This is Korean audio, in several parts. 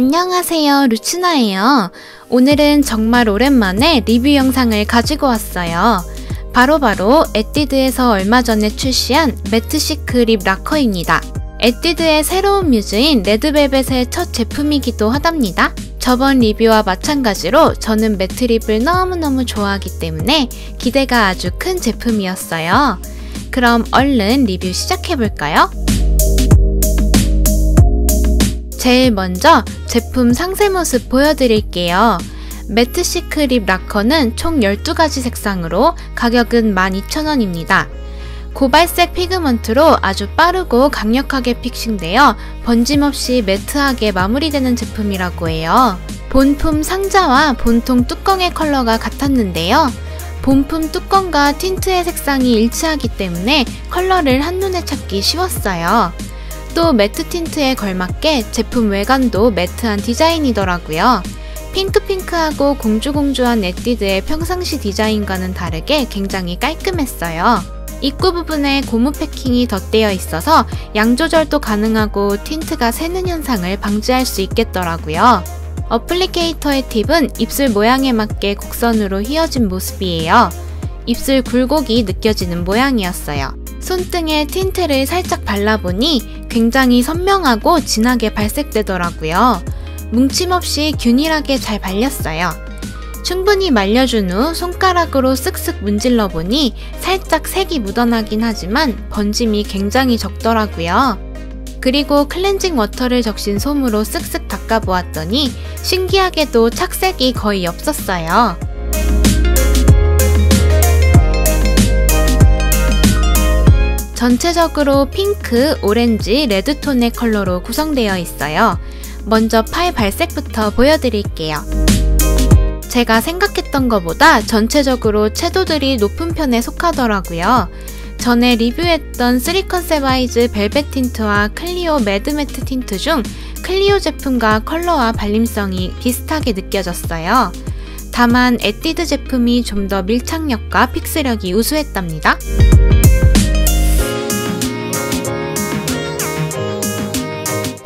안녕하세요. 루치나예요. 오늘은 정말 오랜만에 리뷰 영상을 가지고 왔어요. 바로바로 에뛰드에서 얼마 전에 출시한 매트 시크 립 라커입니다. 에뛰드의 새로운 뮤즈인 레드벨벳의 첫 제품이기도 하답니다. 저번 리뷰와 마찬가지로 저는 매트 lip을 너무너무 좋아하기 때문에 기대가 아주 큰 제품이었어요. 그럼 얼른 리뷰 시작해볼까요? 제일 먼저 제품 상세 모습 보여드릴게요. 매트 시크 립 라커는 총 12가지 색상으로 가격은 12,000원입니다. 고발색 pigment로 아주 빠르고 강력하게 fixing되어 번짐없이 매트하게 마무리되는 제품이라고 해요. 본품 상자와 본통 뚜껑의 컬러가 같았는데요. 본품 뚜껑과 틴트의 색상이 일치하기 때문에 컬러를 한눈에 찾기 쉬웠어요. 또 매트 틴트에 걸맞게 제품 외관도 매트한 디자인이더라고요. 핑크핑크하고 공주공주한 에뛰드의 평상시 디자인과는 다르게 굉장히 깔끔했어요. 입구 부분에 고무 패킹이 덧대어 있어서 양 조절도 가능하고 틴트가 새는 현상을 방지할 수 있겠더라고요. applicator의 팁은 입술 모양에 맞게 곡선으로 휘어진 모습이에요. 입술 굴곡이 느껴지는 모양이었어요. 손등에 틴트를 살짝 발라보니 굉장히 선명하고 진하게 발색되더라고요. 뭉침 없이 균일하게 잘 발렸어요. 충분히 말려준 후 손가락으로 쓱쓱 문질러 보니 살짝 색이 묻어나긴 하지만 번짐이 굉장히 적더라고요. 그리고 클렌징 워터를 적신 솜으로 쓱쓱 닦아보았더니 신기하게도 착색이 거의 없었어요. 전체적으로 핑크, 오렌지, 레드톤의 컬러로 구성되어 있어요. 먼저 팔 발색부터 보여드릴게요. 제가 생각했던 것보다 전체적으로 채도들이 높은 편에 속하더라고요. 전에 리뷰했던 3컨셉 아이즈 벨벳 틴트와 클리오 매드 매트 틴트 중 클리오 제품과 컬러와 발림성이 비슷하게 느껴졌어요. 다만 에뛰드 제품이 좀 더 밀착력과 fix력이 우수했답니다.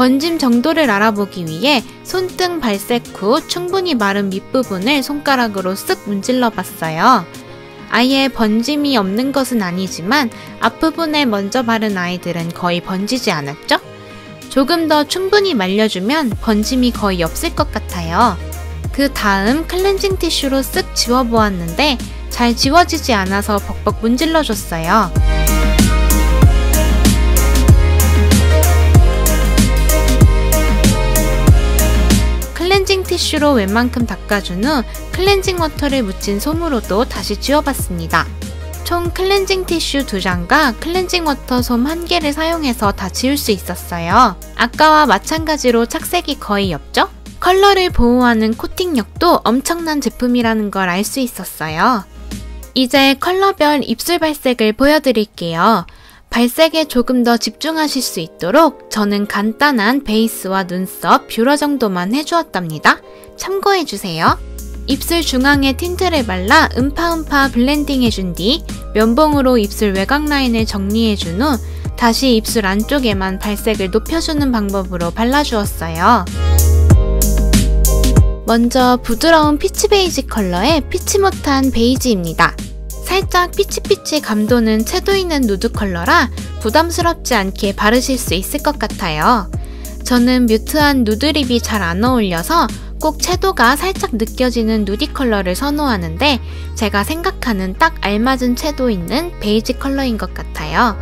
번짐 정도를 알아보기 위해 손등 발색 후 충분히 마른 밑부분을 손가락으로 쓱 문질러 봤어요. 아예 번짐이 없는 것은 아니지만 앞부분에 먼저 바른 아이들은 거의 번지지 않았죠? 조금 더 충분히 말려주면 번짐이 거의 없을 것 같아요. 그 다음 클렌징 티슈로 쓱 지워보았는데 잘 지워지지 않아서 벅벅 문질러줬어요. 클렌징 티슈로 웬만큼 닦아준 후 클렌징 워터를 묻힌 솜으로도 다시 지워봤습니다. 총 클렌징 티슈 2장과 클렌징 워터 솜 1개를 사용해서 다 지울 수 있었어요. 아까와 마찬가지로 착색이 거의 없죠? 컬러를 보호하는 코팅력도 엄청난 제품이라는 걸 알 수 있었어요. 이제 컬러별 입술 발색을 보여드릴게요. 발색에 조금 더 집중하실 수 있도록 저는 간단한 베이스와 눈썹, 뷰러 정도만 해주었답니다. 참고해주세요. 입술 중앙에 틴트를 발라 음파음파 블렌딩 해준 뒤 면봉으로 입술 외곽 라인을 정리해준 후 다시 입술 안쪽에만 발색을 높여주는 방법으로 발라주었어요. 먼저 부드러운 peach 베이지 컬러의 피치 못한 베이지입니다. 살짝 peach peach 감도는 채도 있는 누드 컬러라 부담스럽지 않게 바르실 수 있을 것 같아요. 저는 mute한 누드 lip이 잘 안 어울려서 꼭 채도가 살짝 느껴지는 nudy 컬러를 선호하는데 제가 생각하는 딱 알맞은 채도 있는 베이지 컬러인 것 같아요.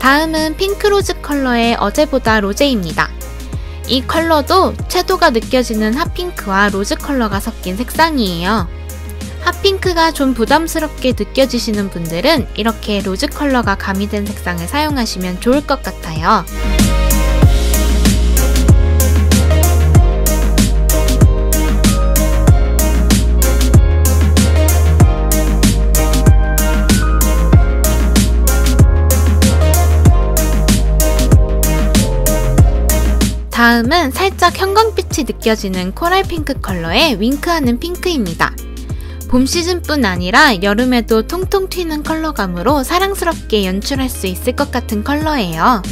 다음은 핑크로즈 컬러의 어제보다 로제입니다. 이 컬러도 채도가 느껴지는 핫핑크와 로즈 컬러가 섞인 색상이에요. 핫핑크가 좀 부담스럽게 느껴지시는 분들은 이렇게 로즈 컬러가 가미된 색상을 사용하시면 좋을 것 같아요. 다음은 살짝 형광빛이 느껴지는 코랄 핑크 컬러의 윙크하는 핑크입니다. 봄 시즌뿐 아니라 여름에도 통통 튀는 컬러감으로 사랑스럽게 연출할 수 있을 것 같은 컬러예요.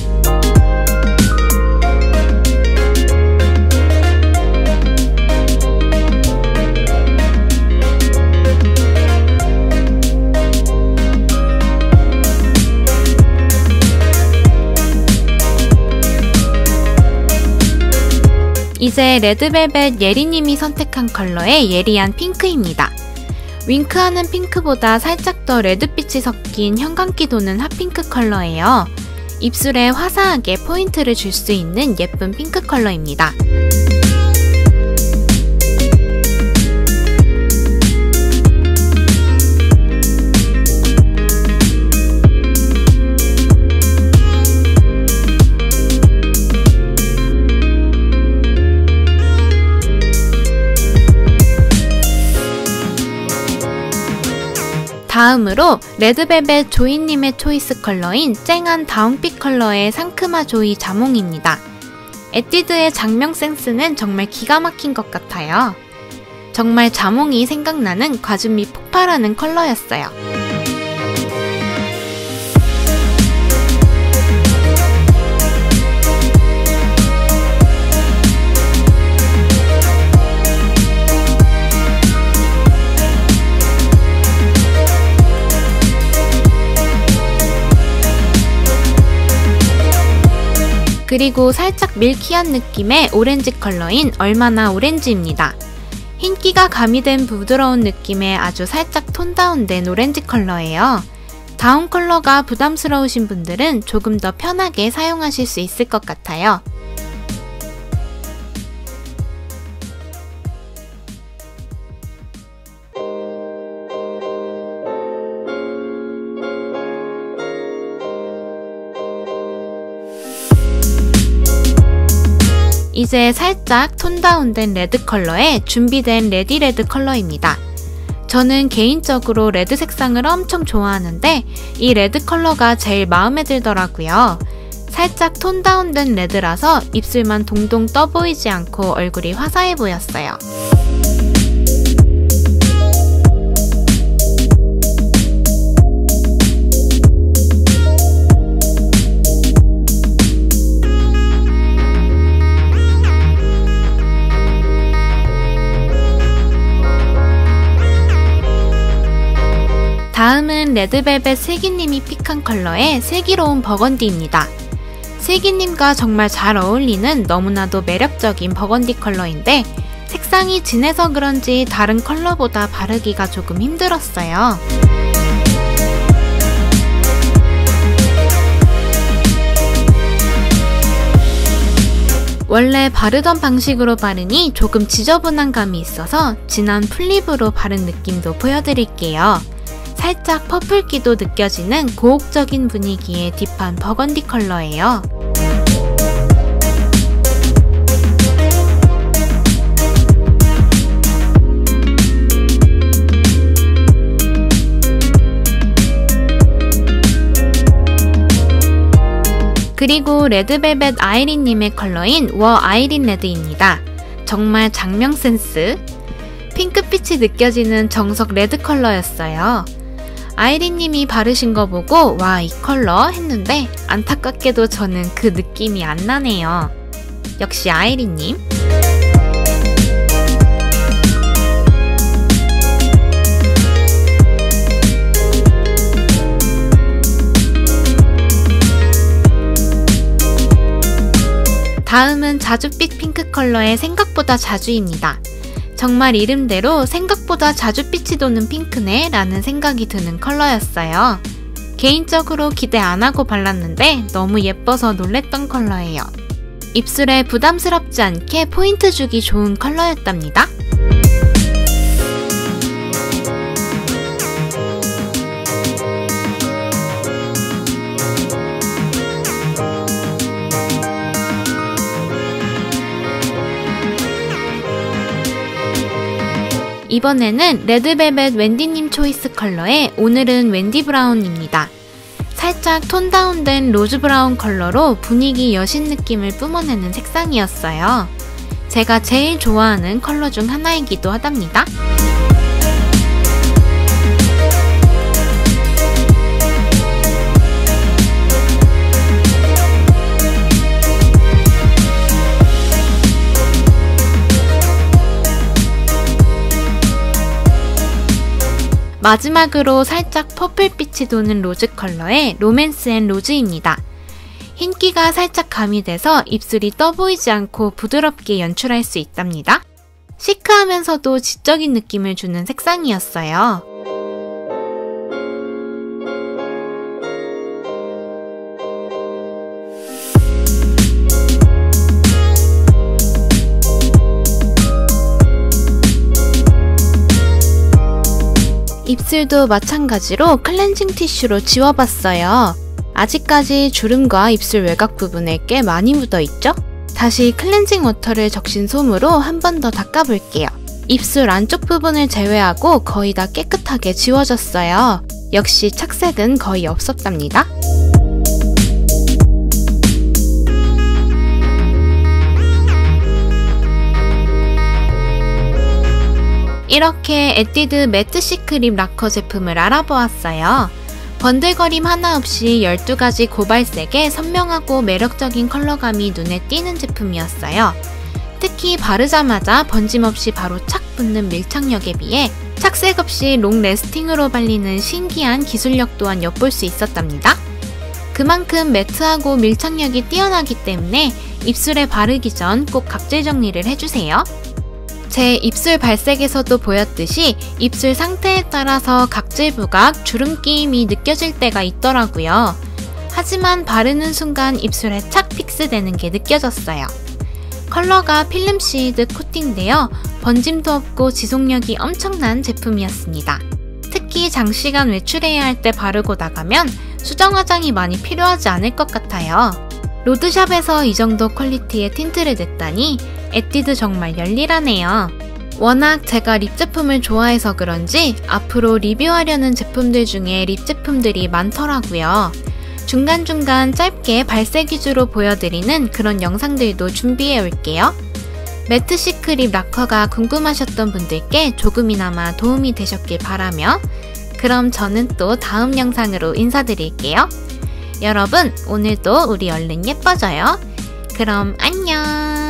이제 레드벨벳 예리님이 선택한 컬러의 예리한 핑크입니다. 윙크하는 핑크보다 살짝 더 레드빛이 섞인 형광기 도는 핫핑크 컬러예요. 입술에 화사하게 포인트를 줄 수 있는 예쁜 핑크 컬러입니다. 다음으로 레드벨벳 조이님의 초이스 컬러인 쨍한 다운빛 컬러의 상크마 조이 자몽입니다. 에뛰드의 장명 센스는 정말 기가 막힌 것 같아요. 정말 자몽이 생각나는 과즙이 폭발하는 컬러였어요. 그리고 살짝 milky한 느낌의 오렌지 컬러인 얼마나 오렌지입니다. 흰기가 가미된 부드러운 느낌의 아주 살짝 tone down된 오렌지 컬러예요. 다운 컬러가 부담스러우신 분들은 조금 더 편하게 사용하실 수 있을 것 같아요. 이제 살짝 톤 다운된 red 컬러에 준비된 레디레드 컬러입니다. 저는 개인적으로 red 색상을 엄청 좋아하는데 이 red 컬러가 제일 마음에 들더라고요. 살짝 톤 다운된 red라서 입술만 동동 떠 보이지 않고 얼굴이 화사해 보였어요. 다음은 레드벨벳 슬기님이 pick한 컬러의 슬기로운 버건디입니다. 슬기님과 정말 잘 어울리는 너무나도 매력적인 버건디 컬러인데 색상이 진해서 그런지 다른 컬러보다 바르기가 조금 힘들었어요. 원래 바르던 방식으로 바르니 조금 지저분한 감이 있어서 진한 full lip으로 바른 느낌도 보여드릴게요. 살짝 purple기도 느껴지는 고혹적인 분위기의 deep한 burgundy 컬러예요. 그리고 레드벨벳 아이린님의 컬러인 워 아이린 레드입니다. 정말 작명 센스, 핑크빛이 느껴지는 정석 레드 컬러였어요. 아이린님이 바르신 거 보고 와 이 컬러 했는데 안타깝게도 저는 그 느낌이 안 나네요. 역시 아이린님. 다음은 자줏빛 핑크 컬러의 생각보다 자주입니다. 정말 이름대로 생각보다 자주 빛이 도는 핑크네 라는 생각이 드는 컬러였어요. 개인적으로 기대 안 하고 발랐는데 너무 예뻐서 놀랬던 컬러예요. 입술에 부담스럽지 않게 포인트 주기 좋은 컬러였답니다. 이번에는 레드벨벳 웬디님 choice 컬러의 오늘은 웬디 브라운입니다. 살짝 톤 다운된 rose brown 컬러로 분위기 여신 느낌을 뿜어내는 색상이었어요. 제가 제일 좋아하는 컬러 중 하나이기도 하답니다. 마지막으로 살짝 purple빛이 도는 rose 컬러의 로맨스 앤 로즈입니다. 흰기가 살짝 가미돼서 입술이 떠 보이지 않고 부드럽게 연출할 수 있답니다. chic하면서도 지적인 느낌을 주는 색상이었어요. 입술도 마찬가지로 클렌징 티슈로 지워봤어요. 아직까지 주름과 입술 외곽 부분에 꽤 많이 묻어있죠? 다시 클렌징 워터를 적신 솜으로 한 번 더 닦아볼게요. 입술 안쪽 부분을 제외하고 거의 다 깨끗하게 지워졌어요. 역시 착색은 거의 없었답니다. 이렇게 에뛰드 매트 시크 립 락커 제품을 알아보았어요. 번들거림 하나 없이 12가지 고발색의 선명하고 매력적인 컬러감이 눈에 띄는 제품이었어요. 특히 바르자마자 번짐 없이 바로 착 붙는 밀착력에 비해 착색 없이 long lasting으로 발리는 신기한 기술력 또한 엿볼 수 있었답니다. 그만큼 matte하고 밀착력이 뛰어나기 때문에 입술에 바르기 전 꼭 각질 정리를 해주세요. 제 입술 발색에서도 보였듯이 입술 상태에 따라서 각질 부각, 주름 끼임이 느껴질 때가 있더라고요. 하지만 바르는 순간 입술에 착 fix되는 게 느껴졌어요. 컬러가 필름 씌듯 코팅되어 번짐도 없고 지속력이 엄청난 제품이었습니다. 특히 장시간 외출해야 할 때 바르고 나가면 수정 화장이 많이 필요하지 않을 것 같아요. road shop에서 이 정도 quality의 tint를 냈다니 에뛰드 정말 열일하네요. 워낙 제가 lip 제품을 좋아해서 그런지 앞으로 리뷰하려는 제품들 중에 lip 제품들이 많더라고요. 중간중간 짧게 발색 위주로 보여드리는 그런 영상들도 준비해 올게요. 매트 시크 립 락커가 궁금하셨던 분들께 조금이나마 도움이 되셨길 바라며 그럼 저는 또 다음 영상으로 인사드릴게요. 여러분, 오늘도 우리 얼른 예뻐져요. 그럼 안녕!